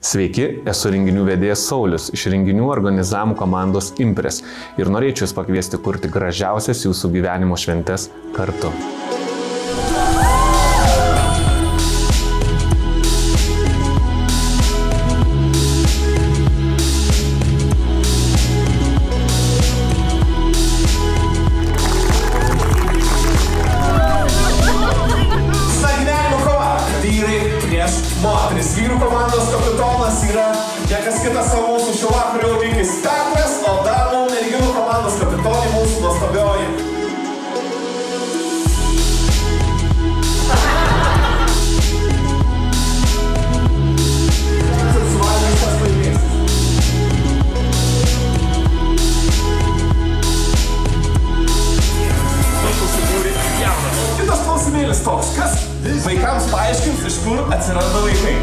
Sveiki, esu renginių vedėjas Saulis iš renginių organizavimo komandos Impres ir norėčiau Jūs pakviesti kurti gražiausias Jūsų gyvenimo šventes kartu nes kitas yra mūsų šilakrio lygis Petras, o dar mums merginų komandos kapitonė mūsų nuostabioji. Kitas klausimėlis toks, kas vaikams paaiškins, iš kur atsiranda vaikai.